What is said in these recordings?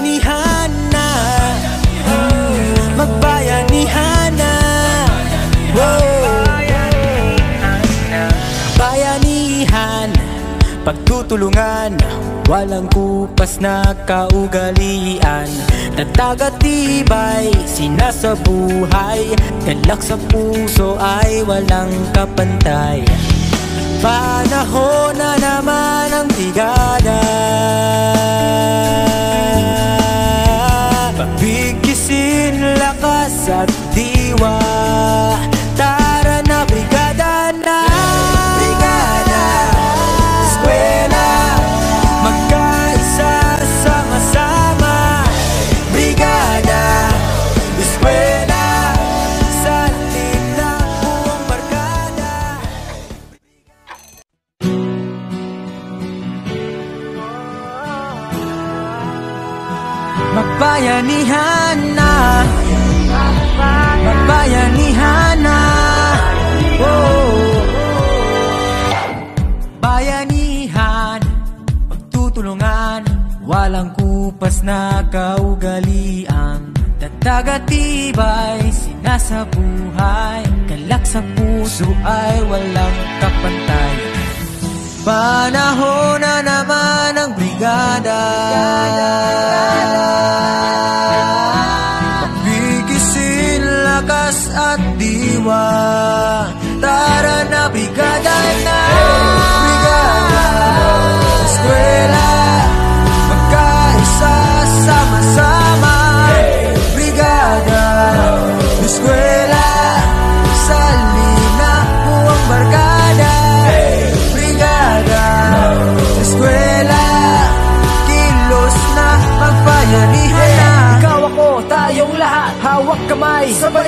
Magbayanihan na. Magbayanihan na. Bayanihan. Pagtutulungan. Walang kupas na kaugalian. Natagatibay Sinasabuhay Galak sa puso ay walang kapantay. Panahon na naman ang brigada At diwa Tara na brigada na. Brigada. Eskwela Magkaisa sama-sama Brigada. Eskwela Sa na buong barkada. Magbayanihan na na kaugalian. Tatagatibay Sinasabuhay. Galak sa puso ay walang kapantay. Panahon na naman ang brigada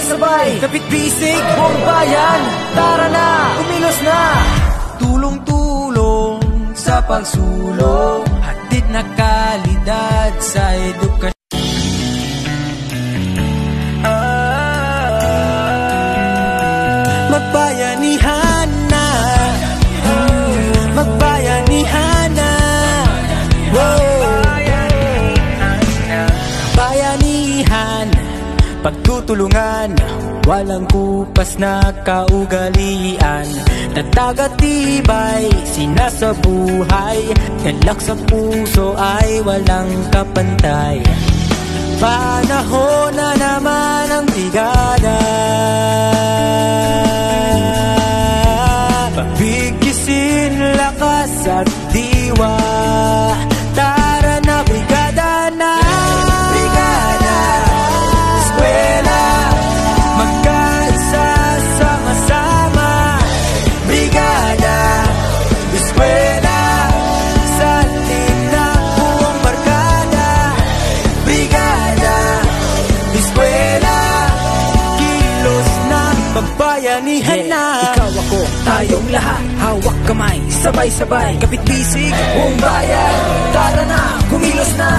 sabay-sabay Kapit bisig, buong bayan Tara na, kumilos na. Tulong-tulong sa pagsulong kupas na kaugalian Natagatibay Sinasabuhay. Galak sa puso ay walang kapantay. Panahon na naman ang brigada Pabigisin lakas at diwa tayong lahat. Hawak kamay, sabay-sabay Kapit bisig, buong bayan. Tara na, kumilos na.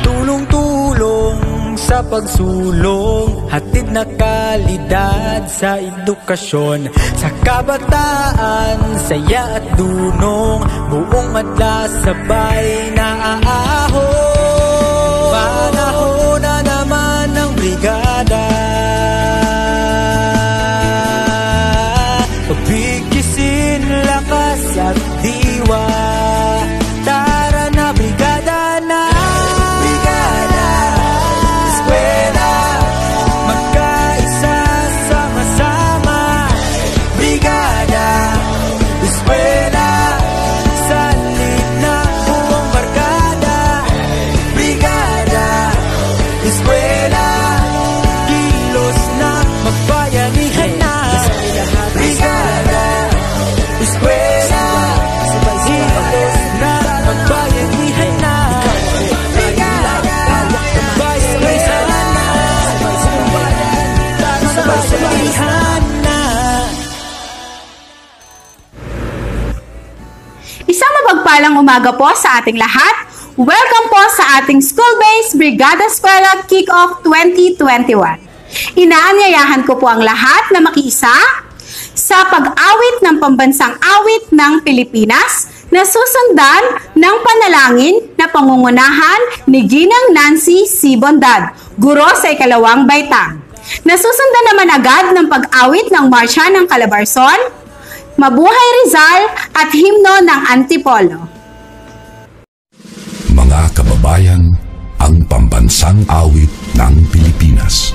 Tulong-tulong sa pagsulong Hatid na kalidad sa edukasyon. Sa kabataan, saya at dunong Buong madla sabay na aahon. Panahon na naman ng brigada umaga po sa ating lahat. Welcome po sa ating school-based Brigada Eskwela Kick-Off 2021. Inaanyayahan ko po ang lahat na makiisa sa pag-awit ng pambansang awit ng Pilipinas na susundan ng panalangin na pangungunahan ni Ginang Nancy C. Bondad, guro sa ikalawang baitang. Nasusundan naman agad ng pag-awit ng Marsya ng Calabarzon, Mabuhay Rizal at himno ng Antipolo. Mga kababayan, ang pambansang awit ng Pilipinas.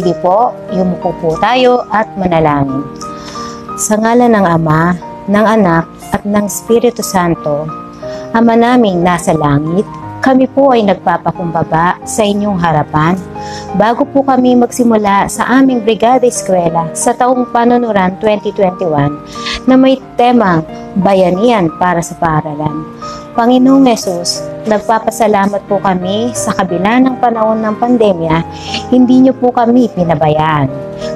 Sige po, yumuko po tayo at manalangin. Sa ngalan ng Ama, ng Anak, at ng Espiritu Santo, Ama naming nasa langit, kami po ay nagpapakumbaba sa inyong harapan bago po kami magsimula sa aming Brigada Eskwela sa taong panunuran 2021 na may temang Bayanihan para sa Paaralan. Panginoong Yesus, nagpapasalamat po kami sa kabila ng panahon ng pandemya, hindi niyo po kami pinabayaan.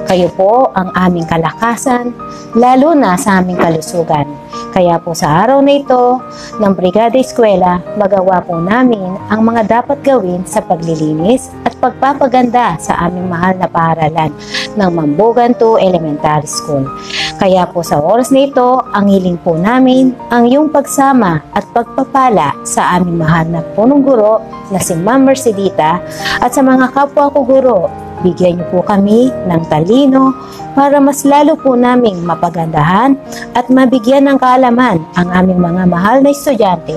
Kayo po ang aming kalakasan, lalo na sa aming kalusugan. Kaya po sa araw na ito ng Brigada Eskwela, magawa po namin ang mga dapat gawin sa paglilinis at pagpapaganda sa aming mahal na paaralan ng Mambugan 2 Elementary School. Kaya po sa oras na ito, ang hiling po namin ang iyong pagsama at pagpapala sa aming mahal na punong guro na si Ma'am Mercedita at sa mga kapwa ko guro Bigyan niyo po kami ng talino para mas lalo po naming mapagandahan at mabigyan ng kaalaman ang aming mga mahal na estudyante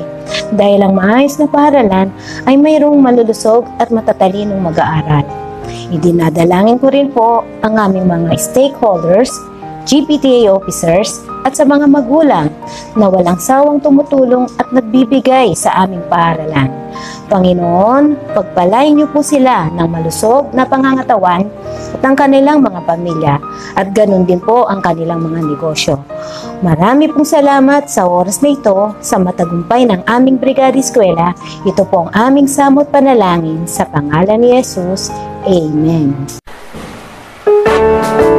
dahil ang maayos na paaralan ay mayroong malulusog at matatalinong mag-aaral. Idinadalangin ko rin po ang aming mga stakeholders, GPTA officers at sa mga magulang na walang sawang tumutulong at nagbibigay sa aming paaralan. Panginoon, pagpalain niyo po sila ng malusog na pangangatawan at ang kanilang mga pamilya at ganun din po ang kanilang mga negosyo. Marami pong salamat sa oras na ito sa matagumpay ng aming Brigada Eskwela. Ito po ang aming samot panalangin sa pangalan ni Jesus. Amen. Dito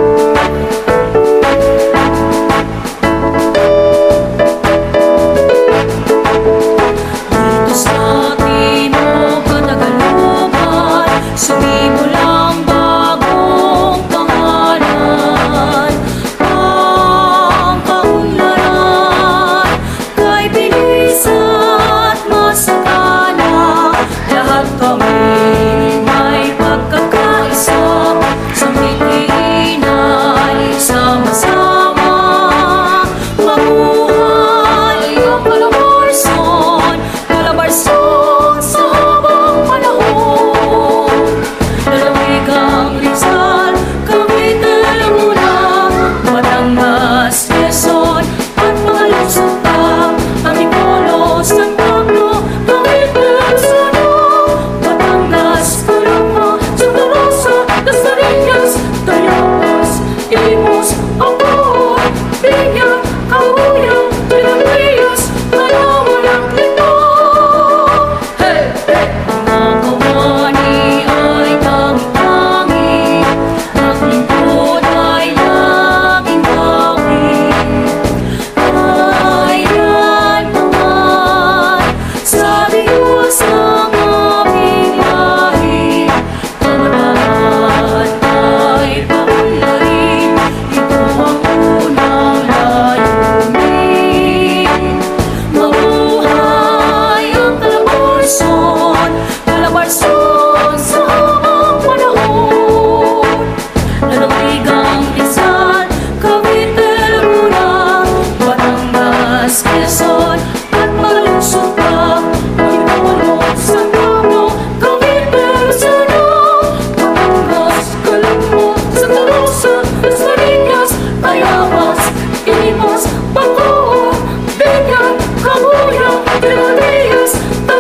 Cause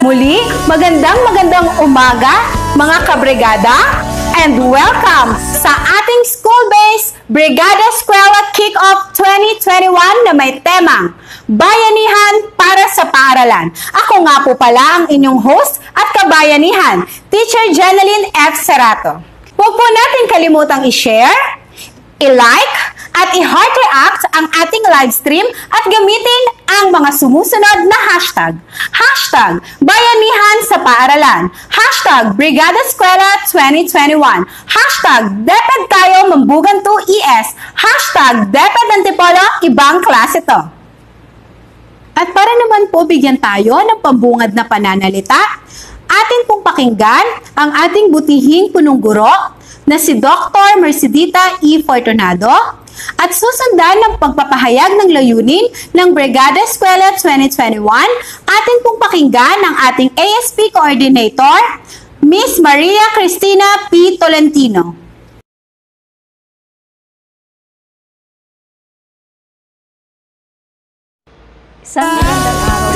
Muli, magandang magandang umaga, mga kabrigada, and welcome sa ating school-based Brigada Eskwela Kick-Off 2021 na may temang Bayanihan para sa Paaralan. Ako nga po pala ang inyong host at kabayanihan, Teacher Jeneline F. Serato. Huwag po natin kalimutang i-share, i-like, at i-heart react ang ating live stream at gamitin ang mga sumusunod na hashtag. Hashtag Bayanihan sa Paaralan. Hashtag Brigada Eskwela 2021. Hashtag Deped tayo Mambugan 2ES. Hashtag Deped Antipolo Ibang Klase to. At para naman po bigyan tayo ng pambungad na pananalita, atin pong pakinggan ang ating butihing punong guro na si Dr. Mercedita E. Fortunado at susundan ng pagpapahayag ng layunin ng Brigada Eskwela 2021, atin pong pakinggan ang ating ASP Coordinator, Miss Maria Cristina P. Tolentino. Isang magandang araw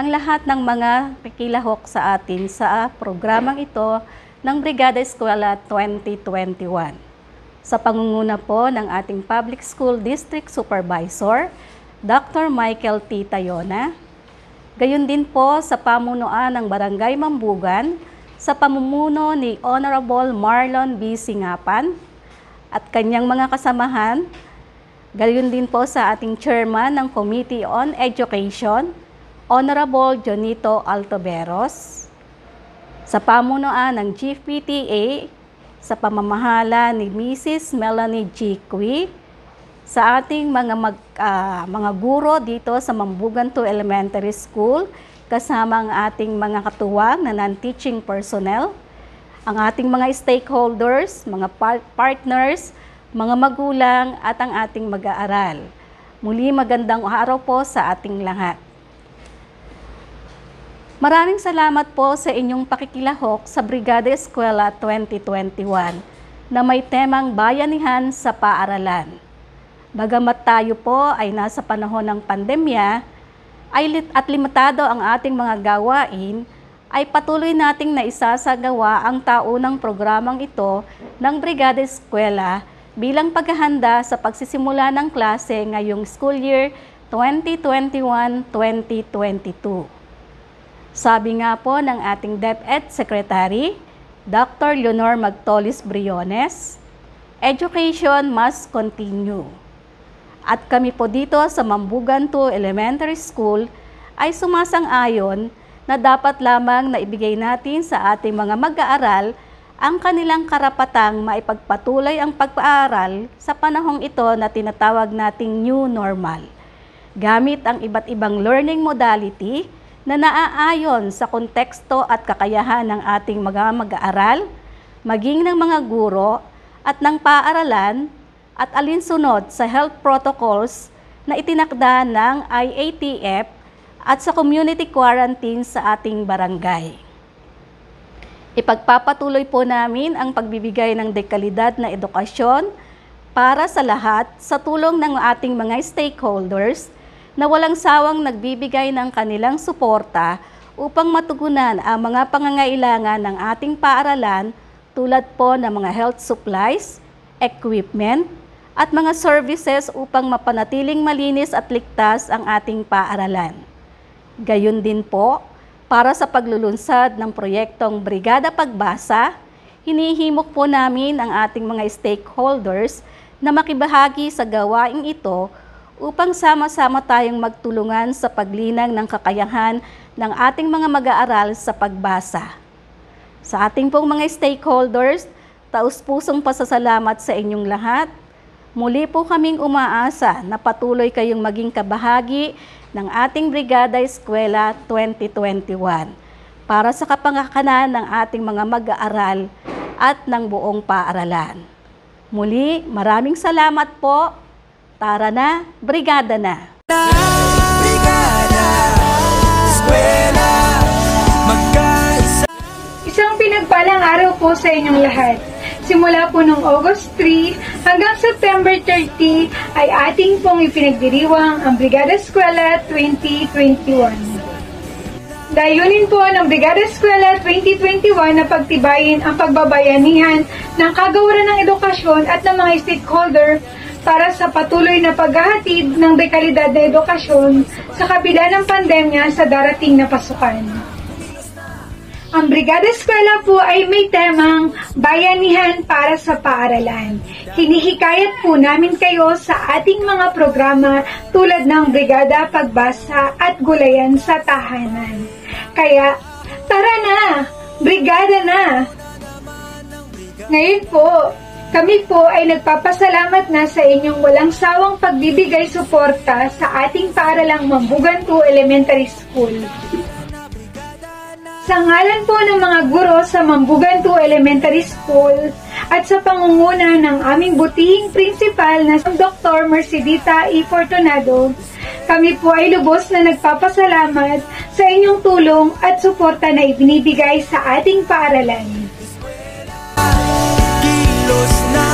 ang lahat ng mga pikilahok sa atin sa programang ito ng Brigada Eskwela 2021. Sa pangunguna po ng ating Public School District Supervisor, Dr. Michael T. Tayona, gayon din po sa pamunuan ng Barangay Mambugan, sa pamumuno ni Honorable Marlon B. Singapan at kanyang mga kasamahan, gayon din po sa ating chairman ng Committee on Education, Honorable Jonito Altoberos, sa pamunuan ng GPTA, sa pamamahala ni Mrs. Melanie G. Cui, sa ating mga mag, uh, mga guro dito sa Mambugan 2 Elementary School, kasama ang ating mga katuwang na non-teaching personnel, ang ating mga stakeholders, mga par- partners, mga magulang at ang ating mag-aaral. Muli magandang araw po sa ating lahat. Maraming salamat po sa inyong pakikilahok sa Brigada Eskwela 2021 na may temang bayanihan sa paaralan. Bagamat tayo po ay nasa panahon ng pandemya ay at limitado ang ating mga gawain, ay patuloy nating naisasagawa ang taunang programang ito ng Brigada Eskwela bilang paghahanda sa pagsisimula ng klase ngayong school year 2021-2022. Sabi nga po ng ating DepEd Secretary, Dr. Leonor Magtolis Briones, Education must continue. At kami po dito sa Mambugan 2 Elementary School ay sumasang-ayon na dapat lamang na ibigay natin sa ating mga mag-aaral ang kanilang karapatang maipagpatuloy ang pag-aaral sa panahong ito na tinatawag nating new normal. Gamit ang iba't ibang learning modality na naaayon sa konteksto at kakayahan ng ating mga mag-aaral, maging ng mga guro at ng paaralan at alinsunod sa health protocols na itinakda ng IATF at sa community quarantine sa ating barangay. Ipagpapatuloy po namin ang pagbibigay ng dekalidad na edukasyon para sa lahat sa tulong ng ating mga stakeholders na walang sawang nagbibigay ng kanilang suporta upang matugunan ang mga pangangailangan ng ating paaralan tulad po ng mga health supplies, equipment, at mga services upang mapanatiling malinis at ligtas ang ating paaralan. Gayun din po, para sa paglulunsad ng proyektong Brigada Pagbasa, hinihimok po namin ang ating mga stakeholders na makibahagi sa gawaing ito upang sama-sama tayong magtulungan sa paglinang ng kakayahan ng ating mga mag-aaral sa pagbasa. Sa ating pong mga stakeholders, taus-pusong pasasalamat sa inyong lahat. Muli po kaming umaasa na patuloy kayong maging kabahagi ng ating Brigada Eskwela 2021 para sa kapangakanan ng ating mga mag-aaral at ng buong paaralan. Muli, maraming salamat po Tara na, brigada na! Brigada, eskwela. Isang pinagpalang araw po sa inyong lahat. Simula po noong August 3 hanggang September 30 ay ating pong ipinagdiriwang ang Brigada Eskwela 2021. Dayunin po ng Brigada Eskwela 2021 na pagtibayin ang pagbabayanihan ng kagawaran ng edukasyon at ng mga stakeholder para sa patuloy na paghahatid ng dekalidad na edukasyon sa kabila ng pandemya sa darating na pasukan. Ang Brigada Eskwela po ay may temang bayanihan para sa paaralan. Hinihikayat po namin kayo sa ating mga programa tulad ng Brigada Pagbasa at Gulayan sa Tahanan. Kaya, tara na! Brigada na! Ngayon po, kami po ay nagpapasalamat na sa inyong walang sawang pagbibigay suporta sa ating paaralang Mambugan 2 Elementary School. Sa ngalan po ng mga guro sa Mambugan 2 Elementary School at sa pangunguna ng aming butihing principal na Dr. Mercedita E. Fortunado, kami po ay lubos na nagpapasalamat sa inyong tulong at suporta na ibinibigay sa ating paaralan.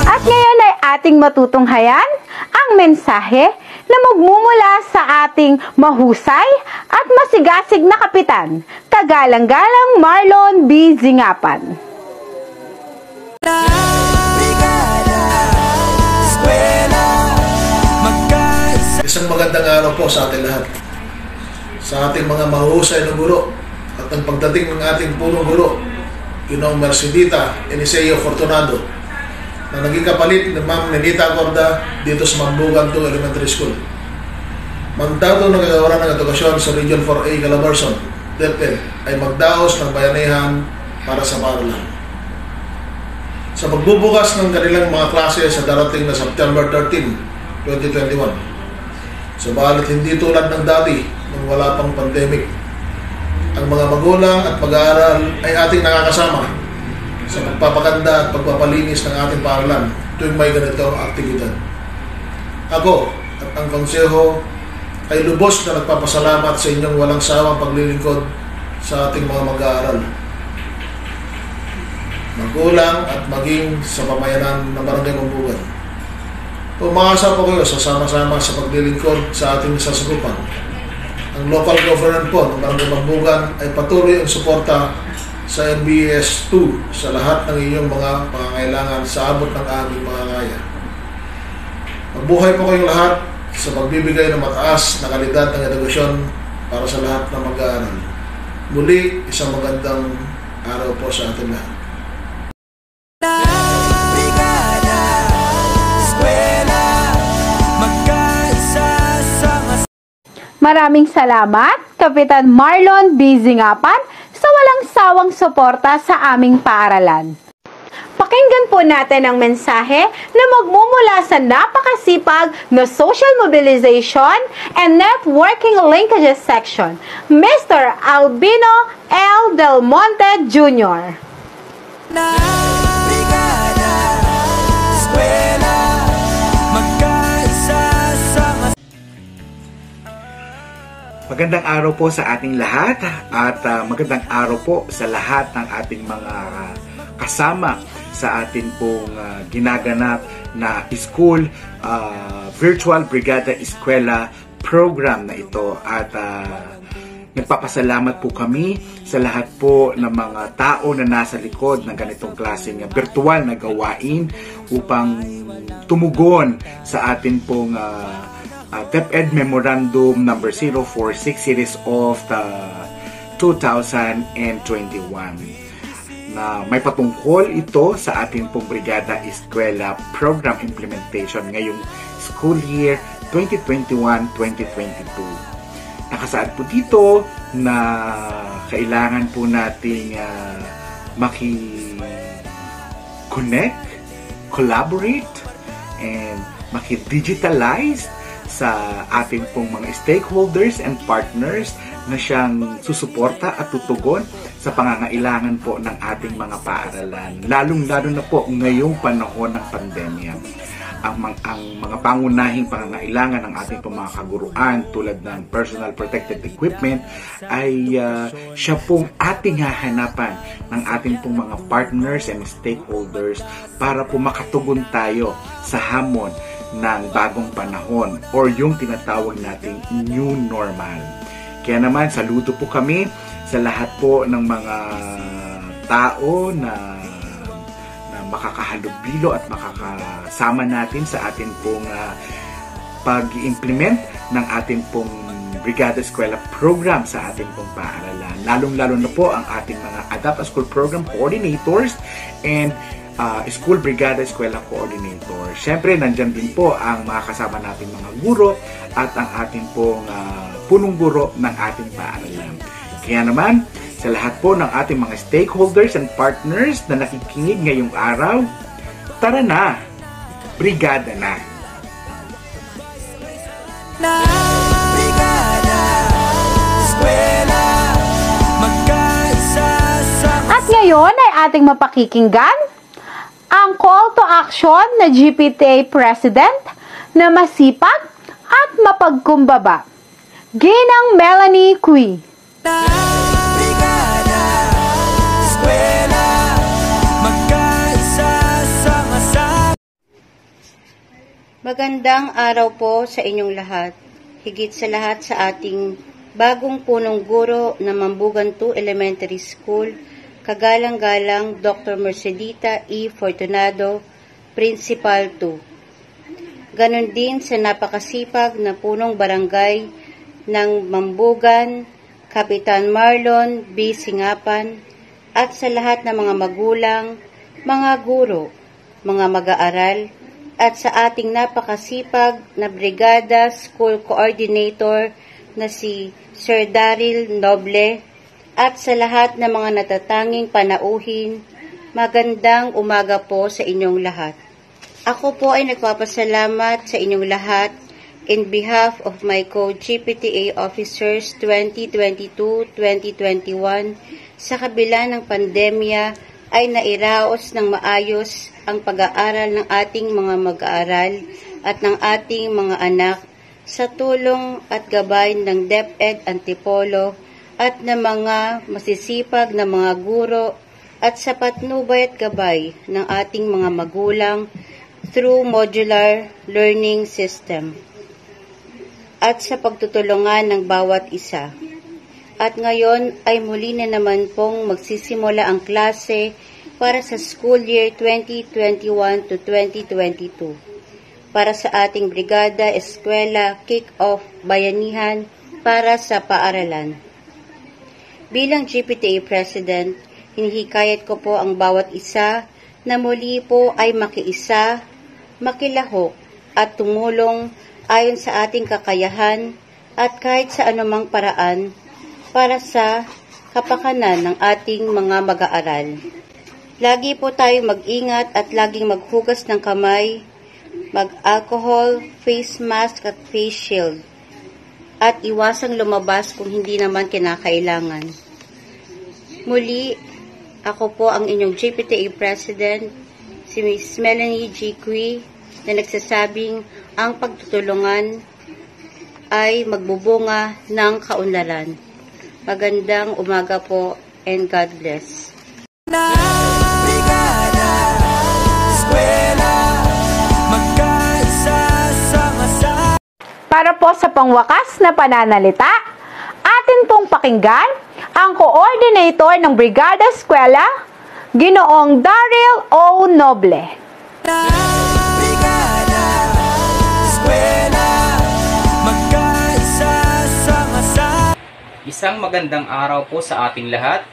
At ngayon ay ating matutunghayan ang mensahe na magmumula sa ating mahusay at masigasig na kapitan, Kagalang-galang Marlon B. Zingapan. Isang magandang araw po sa ating lahat. Sa ating mga mahusay na guro at ang pagdating ng ating punong guro, Ginoong Mercedita Eliseo Fortunado, na naging kapalit ni Ma'am Nenita Gorda dito sa Mambugan 2 Elementary School. Magdato ng kagawaran ng edukasyon sa Region 4A Calabarzon, DepEd, ay magdaos ng bayanihan para sa paralan. Sa pagbubukas ng kanilang mga klase sa darating na September 13, 2021, Subalit hindi tulad ng dati nung wala pang pandemic. Ang mga magulang at pag-aaral ay ating nakakasama sa pagpapaganda at pagpapalinis ng ating paaralan tuwing may ganitong aktibidad. Ako at ang konseho ay lubos na nagpapasalamat sa inyong walang sawang paglilingkod sa ating mga mag-aaral. Magulang at maging sa pamayanan ng Barangay Mambugan. Umaasa po kayo sa sama-sama sa paglilingkod sa ating sasagupan. Ang local government po ng Barangay Mambugan ay patuloy ang suporta sa NBS 2 sa lahat ng inyong mga pangangailangan sa abot ng aming mga kaya. Mabuhay po kayong lahat sa pagbibigay ng mataas na kalidad ng edukasyon para sa lahat ng mag-aaral. Muli, isang magandang araw po sa ating lahat. Maraming salamat, Kapitan Marlon B. Zingapan, sa walang sawang suporta sa aming paaralan. Pakinggan po natin ang mensahe na magmumula sa napakasipag na social mobilization and networking linkages section, Mr. Albino L. Del Monte Jr. Magandang araw po sa ating lahat at uh, magandang araw po sa lahat ng ating mga kasama sa ating pong uh, ginaganap na school uh, virtual brigada eskwela program na ito. At uh, nagpapasalamat po kami sa lahat po ng mga tao na nasa likod ng ganitong klaseng virtual na gawain upang tumugon sa ating pong uh, uh, DepEd Memorandum number 046 series of the 2021 na may patungkol ito sa ating pong Brigada Eskwela Program Implementation ngayong school year 2021-2022. Nakasaad po dito na kailangan po nating uh, maki-connect, collaborate, and maki-digitalize sa ating pong mga stakeholders and partners na siyang susuporta at tutugon sa pangangailangan po ng ating mga paaralan. Lalong-lalo na po ngayong panahon ng pandemya. Ang, ang mga pangunahing pangangailangan ng ating mga kaguruan tulad ng personal protective equipment ay uh, siya pong ating hahanapan ng ating pong mga partners and stakeholders para po makatugon tayo sa hamon ng bagong panahon or yung tinatawag nating new normal. Kaya naman, saludo po kami sa lahat po ng mga tao na na makakahalubilo at makakasama natin sa atin pong uh, pag-implement ng ating pong Brigada Eskwela program sa ating pong paaralan. Lalong-lalo na po ang ating mga Adapt School Program Coordinators and uh, School Brigada Eskwela Coordinator. Siyempre, nandyan din po ang mga kasama nating mga guro at ang ating pong uh, punong guro ng ating paaralan. Kaya naman, sa lahat po ng ating mga stakeholders and partners na nakikinig ngayong araw, tara na! Brigada na! Sa At ngayon ay ating mapakikinggan ang call to action na GPTA President na masipag at mapagkumbaba. Ginang Melanie Cui. Magandang araw po sa inyong lahat. Higit sa lahat sa ating bagong punong guro na Mambugan 2 Elementary School, kagalang-galang Dr. Mercedita E. Fortunado, Principal 2. Ganon din sa napakasipag na punong barangay ng Mambugan, Kapitan Marlon B. Singapan, at sa lahat ng mga magulang, mga guro, mga mag-aaral, at sa ating napakasipag na Brigada School Coordinator na si Sir Daryl Noble, at sa lahat ng mga natatanging panauhin, magandang umaga po sa inyong lahat. Ako po ay nagpapasalamat sa inyong lahat in behalf of my co-GPTA officers 2022-2021 sa kabila ng pandemya ay nairaos ng maayos ang pag-aaral ng ating mga mag-aaral at ng ating mga anak sa tulong at gabay ng DepEd Antipolo at ng mga masisipag na mga guro at sa patnubay at gabay ng ating mga magulang through modular learning system at sa pagtutulungan ng bawat isa. At ngayon ay muli na naman pong magsisimula ang klase para sa school year 2021 to 2022 para sa ating Brigada Eskwela Kick-Off Bayanihan para sa paaralan. Bilang GPTA President, hinihikayat ko po ang bawat isa na muli po ay makiisa, makilahok at tumulong ayon sa ating kakayahan at kahit sa anumang paraan para sa kapakanan ng ating mga mag-aaral. Lagi po tayong mag-ingat at laging maghugas ng kamay, mag-alcohol, face mask at face shield, at iwasang lumabas kung hindi naman kinakailangan. Muli, ako po ang inyong GPTA President, si Ms. Melanie G. Cui, na nagsasabing ang pagtutulungan ay magbubunga ng kaunlaran. Magandang umaga po and God bless. Para po sa pangwakas na pananalita, atin pong pakinggan ang coordinator ng Brigada Eskwela, Ginoong Daryl O. Noble. Isang magandang araw po sa ating lahat.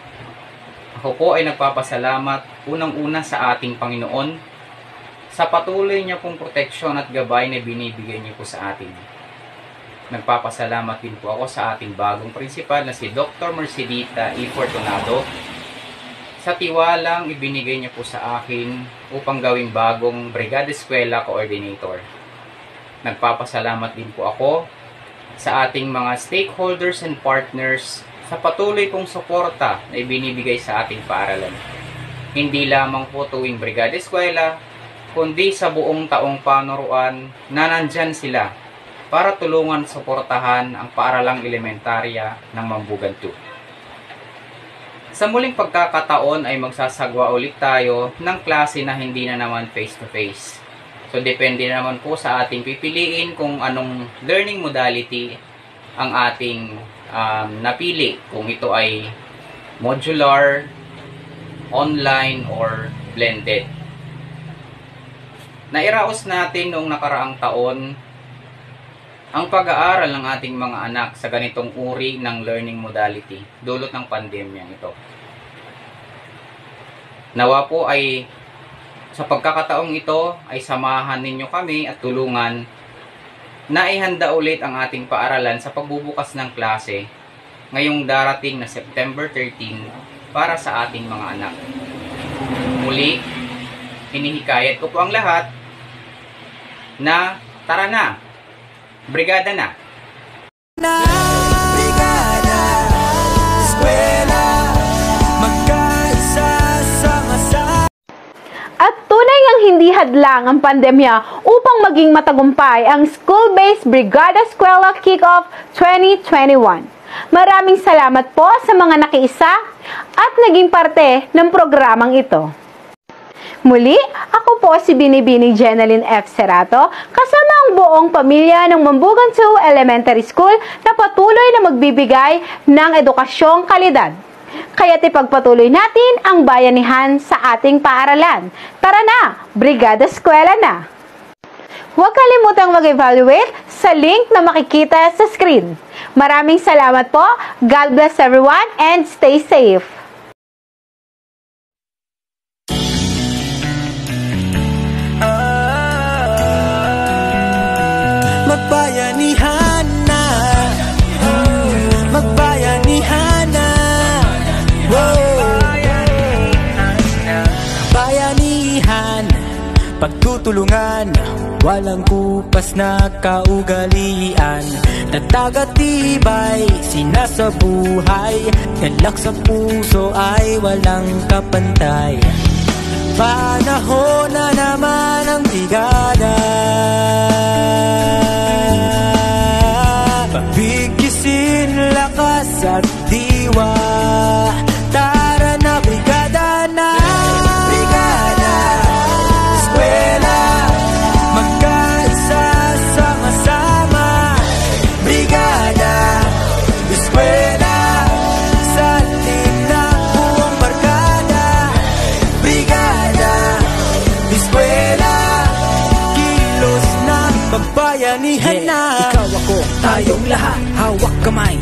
Ako po ay nagpapasalamat unang-una sa ating Panginoon sa patuloy niya pong proteksyon at gabay na binibigay niyo po sa atin. Nagpapasalamat din po ako sa ating bagong prinsipal na si Dr. Mercedita E. Fortunado sa tiwalang ibinigay niya po sa akin upang gawing bagong Brigada Eskwela Coordinator. Nagpapasalamat din po ako sa ating mga stakeholders and partners sa patuloy pong suporta na ibinibigay sa ating paaralan. Hindi lamang po tuwing Brigada Eskwela, kundi sa buong taong panuruan na nandyan sila para tulungan suportahan ang paaralang elementarya ng Mambugan 2. Sa muling pagkakataon ay magsasagwa ulit tayo ng klase na hindi na naman face-to-face. So, depende naman po sa ating pipiliin kung anong learning modality ang ating um, napili. Kung ito ay modular, online, or blended. Nairaos natin noong nakaraang taon ang pag-aaral ng ating mga anak sa ganitong uri ng learning modality dulot ng pandemya ito. Nawa po ay sa pagkakataong ito ay samahan ninyo kami at tulungan na ihanda ulit ang ating paaralan sa pagbubukas ng klase ngayong darating na September 13 para sa ating mga anak. Muli, hinihikayat ko po ang lahat na tara na, brigada na. Na brigada, eskwela. At tunay ang hindi hadlang ang pandemya upang maging matagumpay ang School-Based Brigada Eskwela Kickoff 2021. Maraming salamat po sa mga nakiisa at naging parte ng programang ito. Muli, ako po si Binibining Jeneline F. Cerato, kasama ang buong pamilya ng Mambugan 2 Elementary School na patuloy na magbibigay ng edukasyong kalidad. Kaya't ipagpatuloy natin ang bayanihan sa ating paaralan. Tara na, Brigada Eskwela na! Huwag kalimutang mag-evaluate sa link na makikita sa screen. Maraming salamat po, God bless everyone, and stay safe! Pagtutulungan. Walang kupas na kaugalian. Natagatibay Sinasabuhay. Galak sa puso ay walang kapantay. Panahon na naman ang brigada Pabigisin lakas at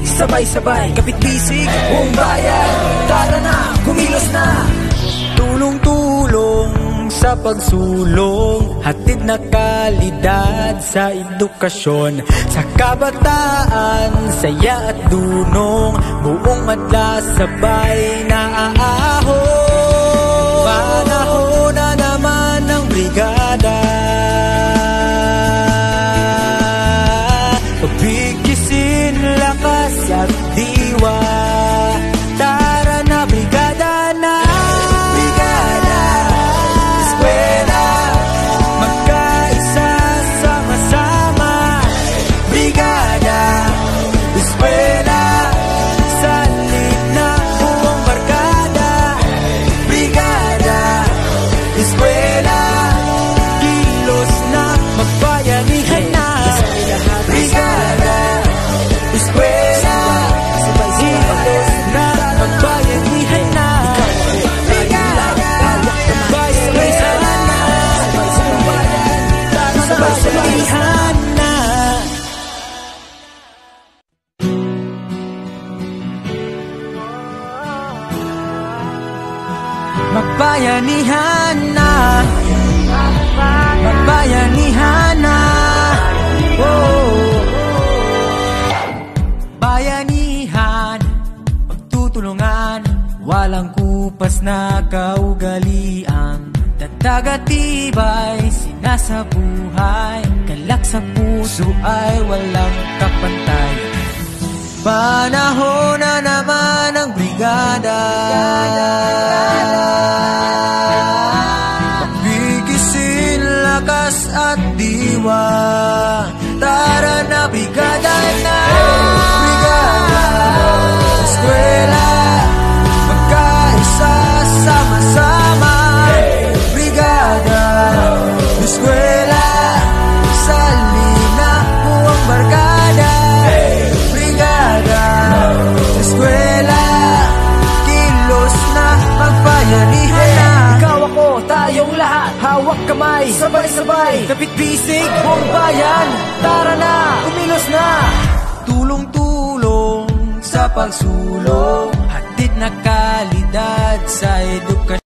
sabay-sabay Kapit bisig, buong bayan. Tara na, kumilos na. Tulong-tulong sa pagsulong Hatid na kalidad sa edukasyon. Sa kabataan, saya at dunong Buong madla sabay na Magbayanihan na. Magbayanihan na. Oh. Bayanihan Pagtutulungan Walang kupas na kaugalian. Tatagatibay Sinasabuhay Galak sa puso ay walang kapantay Panahon na naman ang brigada. Pabigisin lakas at diwa sabay-sabay. Kapit bisig, buong bayan Tara na, kumilos na. Tulong-tulong sa pagsulong Hatid na kalidad sa edukasyon